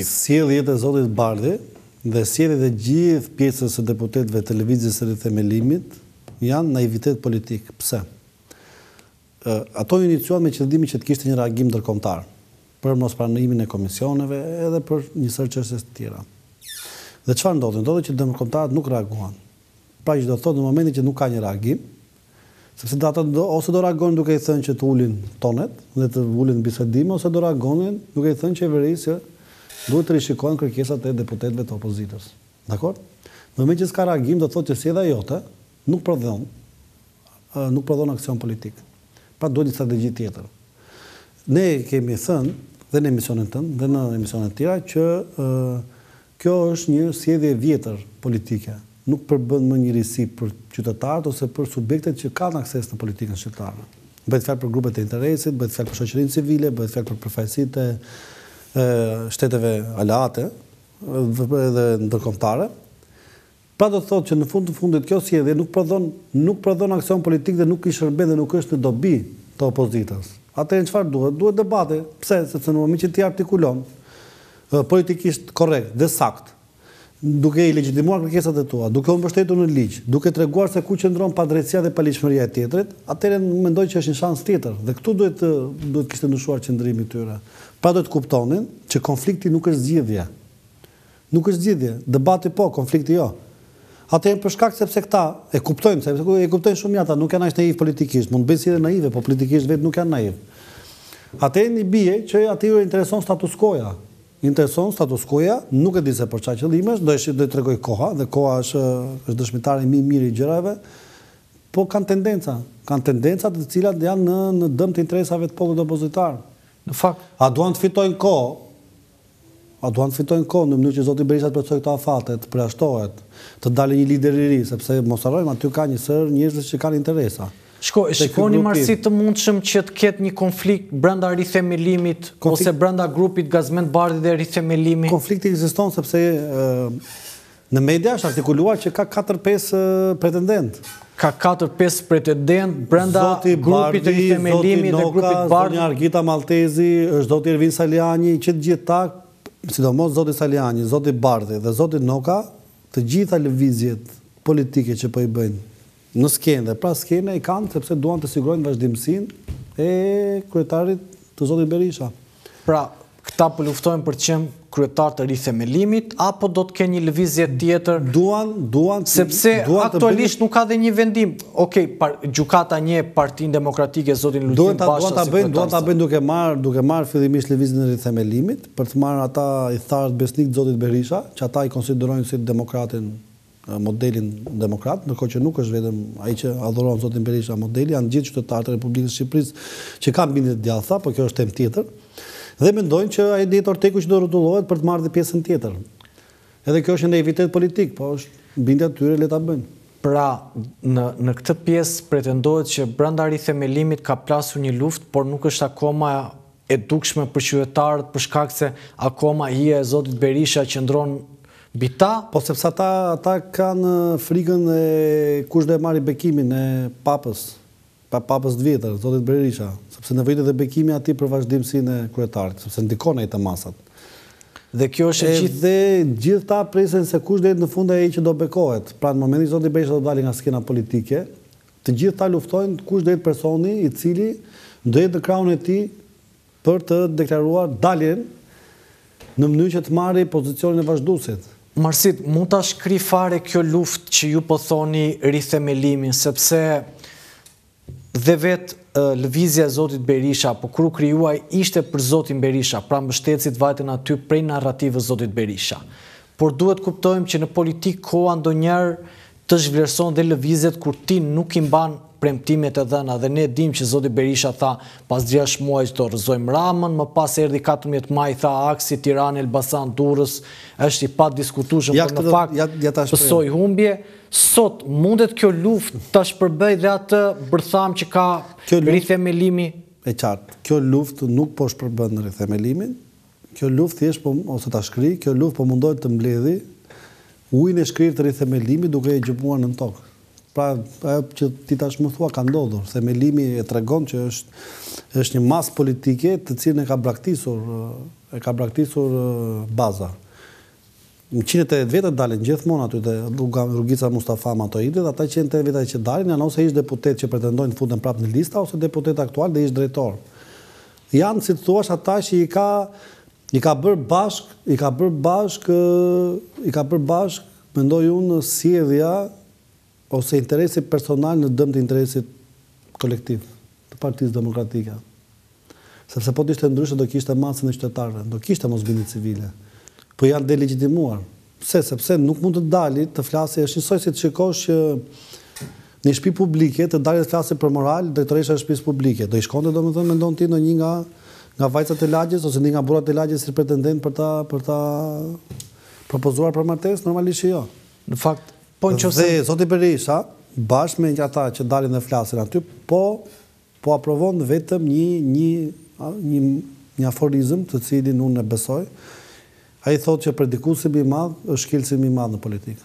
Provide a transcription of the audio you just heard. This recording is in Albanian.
Sjelljet e zotit Bardhi dhe sjelljet e gjithë pjesës së deputetëve të Lëvizjes së Rithemelimit janë naivitet politik. Pse? Ato u iniciuan me qëllimin që të kishte një reagim ndërkombëtar për mospranimin e komisioneve edhe për një sërë çështjesh të tjera. Dhe çfarë ndodhi? Ndodhi që ndërkombëtarët nuk reaguan. Pra që do të thotë në momentin që nuk ka një reagim, sepse do ata do ose do reagonin duke i thënë që të ulin tonet dhe të ulen në bisedime ose do reagonin duke i thënë qeverisë që duhet të rishikohen kërkesat e deputetëve të opozitës. Dakor? Në moment që s'ka reagim do të thotë që sjellja jote nuk prodhon nuk prodhon aksion politik. Pra duhet një strategji tjetër. Ne kemi thënë dhe në emisionin tënd dhe në emisionet tjera që Kjo është një sjellje e vjetër politike. Nuk përbën më një risi për qytetarët ose për subjektet që kanë akses në politikën shqiptare. Bëhet fjalë për grupet e interesit, bëhet fjalë për shoqërinë civile, bëhet fjalë për përfaqësitë e shteteve aleate dhe ndërkombëtare. Pra do të thotë që në fund të fundit kjo sjellje nuk prodhon nuk prodhon aksion politik dhe nuk i shërben dhe nuk është në dobi të opozitës. Atëherë çfarë duhet? Duhet debate. Pse? Sepse në momentin që ti artikulon politikisht korrekt dhe saktë, duke i legjitimuar kërkesat e tua, duke u mbështetur në ligj, duke treguar se ku qëndron padrejtësia dhe paligjshmëria e tjetrit, atëherë mendoj që është një shans tjetër. Dhe këtu duhet të duhet të kishte ndryshuar qëndrimi i tyre. Pra duhet të kuptonin që konflikti nuk është zgjidhje. Nuk është zgjidhje, debati po, konflikti jo. Ata janë për shkak sepse këta e kuptojnë, sepse e kuptojnë shumë mirë ata, nuk janë aq naivë politikisht, mund të bëjnë sjellje naive, po politikisht vetë nuk janë naivë. Atëherë i bie që atyre i intereson status quo-ja. I intereson status quo-ja, nuk e di se për çfarë qëllimesh, do të tregojë koha dhe koha është është dëshmitari më i mirë i gjërave, po kanë tendenca, kanë tendenca të cilat janë në në dëm të interesave të popullit opozitar. Në fakt, a duan të fitojnë kohë, A duan të fitojnë kohë në mënyrë që zoti Berisha të plotësojë këto afate, të përjashtohet, të dalë një lider i ri, sepse mos harrojmë aty ka një sërë njerëzish që kanë interesa. Shiko, e shikoni pra si të mundshëm që të ketë një konflikt brenda rithemelimit ose brenda grupit Gazmend Bardhi dhe rithemelimi? Konflikti ekziston sepse Në media është artikuluar që ka katër pesë pretendentë. Ka katër pesë pretendentë brenda grupit të Rithemelimit dhe grupit Bardhi. Zoti Noka, zonja Argita Maltezi, zoti Ervin Salianji, që të gjithë këta, sidomos zoti Salianji, zoti Bardhi dhe zoti Noka, të gjitha lëvizjet politike që po i bëjnë, në skenë dhe prapaskenë i kanë sepse duan të sigurojnë vazhdimësinë e kryetarit të zotit Berisha. Pra, këta po luftojnë për të qenë kryetarë të Rithemelimit apo do të kenë një lëvizje tjetër? Duan, duan sepse aktualisht nuk ka dhe një vendim. Okej, gjykata njeh Partinë Demokratike zotin Lulzim Basha. Duan ta bëjnë, duan ta bëjnë duke marr, duke marr fillimisht lëvizjen e Rithemelimit për të marrë ata ithtarët besnikë të zotit Berisha, që ata i konsiderojnë si demokratin modelin demokrat, ndërkohë që nuk është vetëm ai që adhuron zotin Berisha modeli, janë gjithë qytetarët e Republikës së Shqipërisë që kanë bindje të djathta, por kjo është temë tjetër. Dhe mendojnë që ai do jetë orteku që do rrotullohet për të marrë dhe pjesën tjetër. Edhe kjo është një naivitet politik, po është bindja e tyre le ta bëjnë. Pra, në në këtë pjesë pretendohet që brenda rithemelimit ka plasur një luftë, por nuk është akoma e dukshme për qytetarët për shkak se akoma hija e zotit Berisha qëndron mbi ta. Po sepse ata ata kanë frikën e kush do e marri bekimin e Papës, pra Papës të vjetër, zotit Berisha, sepse nevojitet dhe bekimi i atij për vazhdimësinë e kryetarit, sepse ndikon ai te masat. Dhe kjo është e gjithë. Edhe gjithë këta presin se kush do jetë në fund ai që do bekohet. Pra në momentin që zoti Berisha do të dalë nga skena politike, Të gjithë këta luftojnë kush do jetë personi i cili do jetë në krahun e tij për të deklaruar daljen në mënyrë që të marri pozicionin e vazhduesit. Marsit, mund ta shkrijë fare kjo luftë që ju po thoni rithemelimin, sepse dhe vetë lëvizja e zotit Berisha, apo kur u krijua ajo ishte për zotin Berisha, pra mbështetësit vajtën aty prej narrativës zotit Berisha. Por duhet të kuptojmë që në politikë koha ndonjëherë Të zhvlerëson dhe lëvizjet kur ti nuk i mban premtimet e dhëna dhe ne e dimë që zoti Berisha tha pas gjashtë muajsh do rrëzojmë Ramën, më pas erdhi katërmbëdhjetë maj tha aksi Tiranë Elbasan Durrës është i padiskutueshëm por në fakt pësoi humbje, sot mundet kjo luftë ta shpërbëjë dhe atë bërthamë që ka rithemelimi? E qartë, kjo luftë nuk po shpërbën rithemelimin, Kjo luftë thjesht po, ose ta shkrijë, kjo luftë po mundohet të mbledhi ujin e shkrirë të rithemelimit duke e gërmuar nën tokë. Pra, ajo që ti tashmë thua ka ndodhur. Themelimi e tregon që është është një masë politike të cilën e ka braktisur e ka braktisur baza. Njëqind e tridhjetë vetë dalin gjithmonë aty te rrugica Mustafa Matohiti dhe ata njëqind e tridhjetë vetë që dalin janë ose ish deputetë që pretendojnë të futen prapë në lista ose deputetë aktualë dhe ish drejtorë. Janë si të thuash ata që i ka i ka bërë bashkë i ka bërë bashkë i ka bërë bashkë mendoj unë sjellja Ose interesi personal në dëm të interesit kolektiv të Partisë Demokratike. Sepse po të ishte ndryshe do kishte masën e qytetarëve, do kishte mosbindje civile. Po janë delegjitimuar. Pse? Sepse nuk mund të dali të flasi, është njësoj si të shikosh që një shtëpi publike të dalë të flasi për moral drejtoresha e shtëpisë publike. Do i shkonte domethënë mendon ti ndonjë nga nga vajzat e lagjes ose një nga burrat e lagjes si pretendent për ta për ta propozuar për martesë, normalisht që jo. Në fakt, po në qoftë se... Dhe zoti Berisha, bashkë me ata që dalin dhe flasin aty, po po aprovon vetëm një një një një aforizëm të cilin unë e besoj. Ai thotë që predikusi më i madh është shkelësi më i madh në politikë.